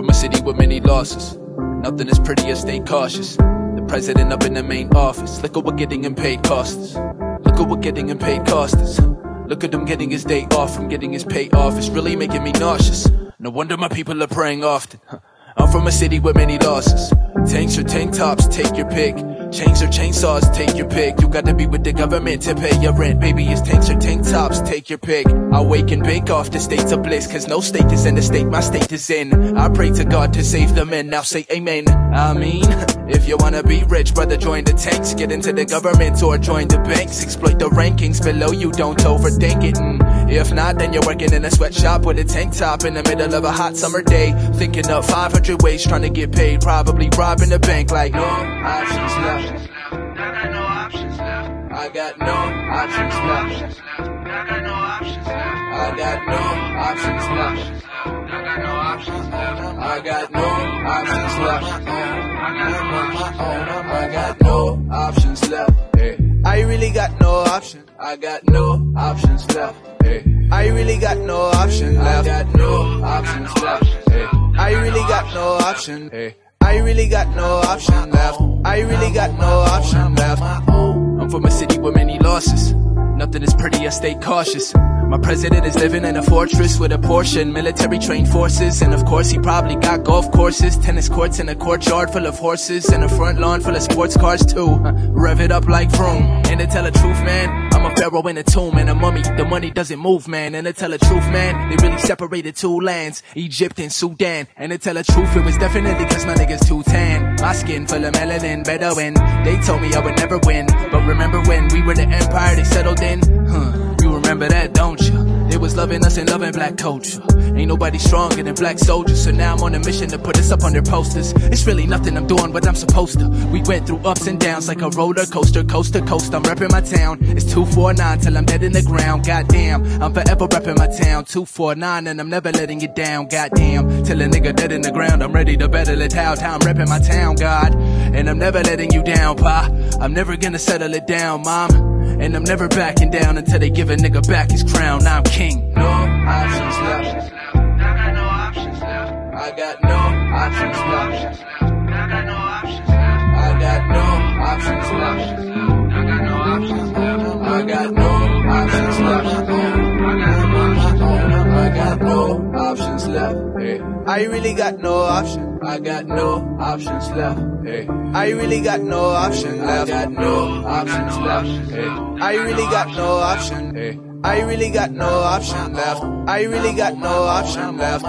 from a city with many losses. Nothing is prettier, stay cautious. The president up in the main office. Look at what getting him paid cost us. Look at what getting him paid cost us. Look at him getting his day off from getting his pay off. It's really making me nauseous. No wonder my people are praying often. I'm from a city with many losses. Tanks or tank tops, take your pick. Chains or chainsaws, take your pick. You gotta be with the government to pay your rent. Baby, it's tanks or tank tops, take your pick. I wake and bake off the states of bliss, cause no state is in the state my state is in. I pray to God to save the men, now say amen. I mean, if you wanna be rich, brother, join the tanks. Get into the government or join the banks. Exploit the rankings below you, don't overthink it. Mm. If not, then you're working in a sweatshop with a tank top in the middle of a hot summer day. Thinking up 500 ways trying to get paid. Probably robbing the bank like no shouldn't laugh I got no options left. I got no options left. I got no options left. I got no options left. I got no options left. I got no options. I I got no options left. Hey. I really got no option. I got no options left. Hey. I really got no option left. I got no options left. Hey. I really got no option. Hey. I really got no option left. I really got no option left. I'm from a city with many losses. Nothing is pretty, I stay cautious. My president is living in a fortress with a Porsche and, military trained forces. And of course, he probably got golf courses, tennis courts, and a courtyard full of horses, and a front lawn full of sports cars too. Rev it up like vroom. And to tell the truth, man, I'm a pharaoh in a tomb and a mummy. The money doesn't move, man. And to tell the truth, man, they really separated two lands, Egypt and Sudan. And to tell the truth, it was definitely cause my niggas too tan. My skin full of melanin, Bedouin. They told me I would never win. But remember when we were the empire they settled in? Huh. You remember that, don't you? Was loving us and loving black culture. Ain't nobody stronger than black soldiers, so now I'm on a mission to put us up on their posters. It's really nothing I'm doing, but I'm supposed to. We went through ups and downs like a roller coaster, coast to coast. I'm repping my town. It's 249 till I'm dead in the ground. Goddamn, I'm forever repping my town. 249 and I'm never letting it down. Goddamn, till a nigga dead in the ground. I'm ready to battle it out. How I'm repping my town, God. And I'm never letting you down, pa. I'm never gonna settle it down, mom. And I'm never backing down until they give a nigga back his crown. I'm king. No options left. I got no options left. I got no options left. I got no options left. I got no options left. I got no options left. I got no options left. I got no options left. Hey. I really got no option. I got no options left. Hey. I really got no option left. I got no options left. Hey. I really got no option. Hey. I really got no option left. I really got no option left.